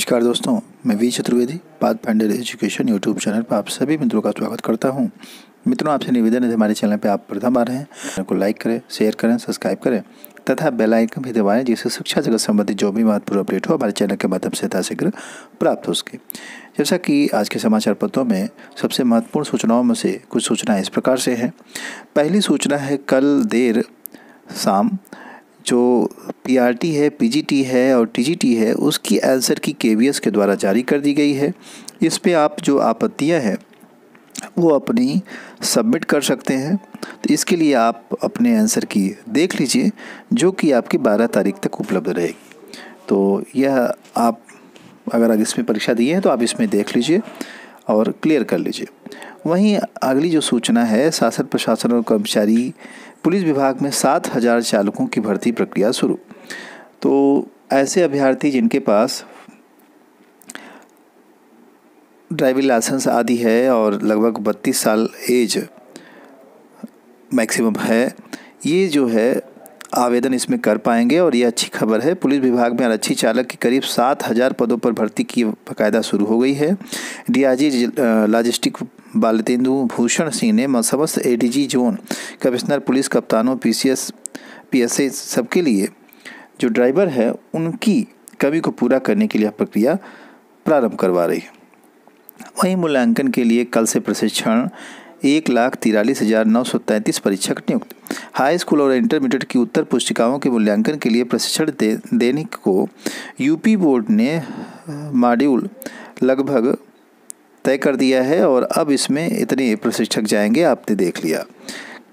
नमस्कार दोस्तों, मैं वी चतुर्वेदी, पाद पांडे एजुकेशन यूट्यूब चैनल पर आप सभी मित्रों का स्वागत करता हूँ। मित्रों, आपसे निवेदन है हमारे चैनल पर आप प्रथम आ रहे हैं, चैनल को लाइक करें, शेयर करें, सब्सक्राइब करें, तथा बेल आइकन भी दबाएँ, जिससे शिक्षा जगत संबंधित जो भी महत्वपूर्ण अपडेट हो, हमारे चैनल के माध्यम से यथाशीघ्र प्राप्त हो सके। जैसा कि आज के समाचार पत्रों में सबसे महत्वपूर्ण सूचनाओं में से कुछ सूचनाएँ इस प्रकार से हैं। पहली सूचना है, कल देर शाम जो पीआरटी है पीजीटी है और टीजीटी है, उसकी आंसर की केवीएस के द्वारा जारी कर दी गई है। इस पे आप जो आपत्तियाँ हैं, वो अपनी सबमिट कर सकते हैं। तो इसके लिए आप अपने आंसर की देख लीजिए, जो कि आपकी 12 तारीख तक उपलब्ध रहेगी। तो यह आप अगर आप इसमें परीक्षा दी है तो आप इसमें देख लीजिए और क्लियर कर लीजिए। वहीं अगली जो सूचना है शासन प्रशासन और कर्मचारी, पुलिस विभाग में सात हज़ार चालकों की भर्ती प्रक्रिया शुरू। तो ऐसे अभ्यर्थी जिनके पास ड्राइविंग लाइसेंस आदि है और लगभग बत्तीस साल एज मैक्सिमम है, ये जो है आवेदन इसमें कर पाएँगे और ये अच्छी खबर है। पुलिस विभाग में आरक्षी चालक की करीब सात हज़ार पदों पर भर्ती की बाकायदा शुरू हो गई है। डीआईजी लॉजिस्टिक बालतेंदु भूषण सिंह ने समस्त एडीजी जोन कमिश्नर पुलिस कप्तानों पीसीएस पीएसए सबके लिए जो ड्राइवर है उनकी कमी को पूरा करने के लिए प्रक्रिया प्रारंभ करवा रही है। वहीं मूल्यांकन के लिए कल से प्रशिक्षण एक लाख तिरालीस हज़ार नौ सौ तैंतीस परीक्षक नियुक्त। हाई स्कूल और इंटरमीडिएट की उत्तर पुस्तिकाओं के मूल्यांकन के लिए प्रशिक्षण दे, देने को यूपी बोर्ड ने मॉड्यूल लगभग तय कर दिया है और अब इसमें इतने प्रशिक्षक जाएँगे, आपने देख लिया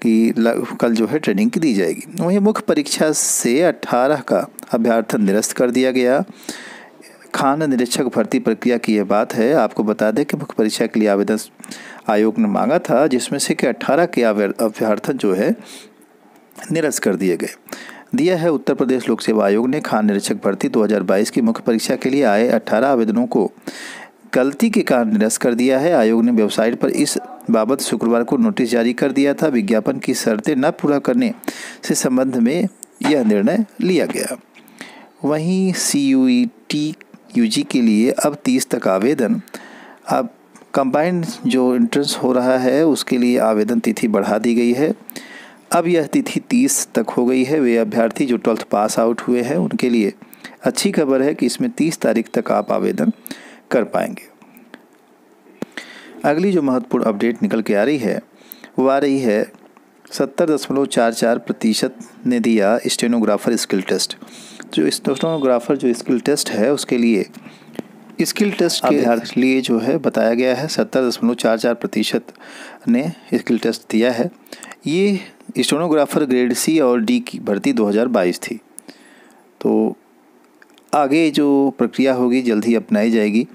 कि कल जो है ट्रेनिंग की दी जाएगी। वहीं मुख्य परीक्षा से 18 का अभ्यर्थन निरस्त कर दिया गया। खान निरीक्षक भर्ती प्रक्रिया की यह बात है। आपको बता दें कि मुख्य परीक्षा के लिए आवेदन आयोग ने मांगा था, जिसमें से कि 18 के अभ्यर्थन जो है, निरस्त कर दिए गए। दिया है उत्तर प्रदेश लोक सेवा आयोग ने खान निरीक्षक भर्ती 2022 की मुख्य परीक्षा के लिए आए 18 आवेदनों को गलती के कारण निरस्त कर दिया है। आयोग ने वेबसाइट पर इस बाबत शुक्रवार को नोटिस जारी कर दिया था। विज्ञापन की शर्तें न पूरा करने से संबंध में यह निर्णय लिया गया। वहीं C U T U G के लिए अब 30 तक आवेदन। अब कंबाइंड जो इंट्रेंस हो रहा है, उसके लिए आवेदन तिथि बढ़ा दी गई है। अब यह तिथि 30 तक हो गई है। वे अभ्यर्थी जो ट्वेल्थ पास आउट हुए हैं, उनके लिए अच्छी खबर है कि इसमें 30 तारीख तक आप आवेदन कर पाएँगे। अगली जो महत्वपूर्ण अपडेट निकल के आ रही है वो आ रही है सत्तर दशमलव चार चार प्रतिशत ने दिया स्टेनोग्राफर स्किल टेस्ट। जो स्टेनोग्राफर जो स्किल टेस्ट है उसके लिए स्किल टेस्ट के लिए जो है बताया गया है सत्तर दशमलव चार चार प्रतिशत ने स्किल टेस्ट दिया है। ये स्टेनोग्राफर ग्रेड सी और डी की भर्ती 2022 थी। तो आगे जो प्रक्रिया होगी जल्द ही अपनाई जाएगी।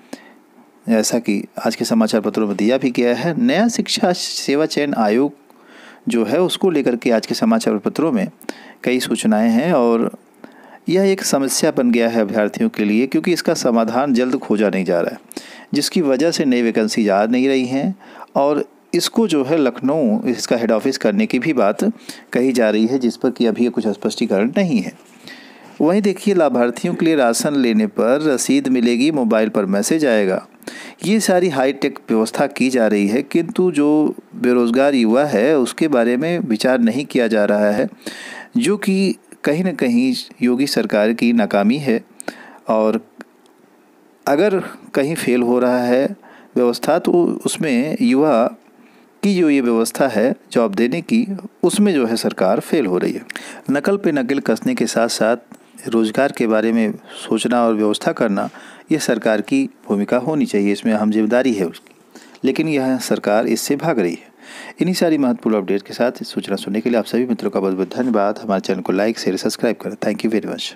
जैसा कि आज के समाचार पत्रों में दिया भी गया है, नया शिक्षा सेवा चयन आयोग जो है, उसको लेकर के आज के समाचार पत्रों में कई सूचनाएँ हैं और यह एक समस्या बन गया है अभ्यर्थियों के लिए क्योंकि इसका समाधान जल्द खोजा नहीं जा रहा है, जिसकी वजह से नई वैकेंसी याद नहीं रही हैं और इसको जो है लखनऊ, इसका हेड ऑफ़िस करने की भी बात कही जा रही है, जिस पर कि अभी कुछ स्पष्टीकरण नहीं है। वहीं देखिए, लाभार्थियों के लिए राशन लेने पर रसीद मिलेगी, मोबाइल पर मैसेज आएगा। ये सारी हाईटेक व्यवस्था की जा रही है, किंतु जो बेरोज़गार युवा है, उसके बारे में विचार नहीं किया जा रहा है, जो कि कहीं ना कहीं योगी सरकार की नाकामी है। और अगर कहीं फेल हो रहा है व्यवस्था तो उसमें युवा की जो ये व्यवस्था है, जॉब देने की, उसमें जो है सरकार फेल हो रही है। नकल पे नकल कसने के साथ साथ रोज़गार के बारे में सोचना और व्यवस्था करना यह सरकार की भूमिका होनी चाहिए, इसमें अहम ज़िम्मेदारी है उसकी। लेकिन यह सरकार इससे भाग रही है। इन्हीं सारी महत्वपूर्ण अपडेट के साथ सूचना सुनने के लिए आप सभी मित्रों का बहुत बहुत धन्यवाद। हमारे चैनल को लाइक, शेयर, सब्सक्राइब करें। Thank you very much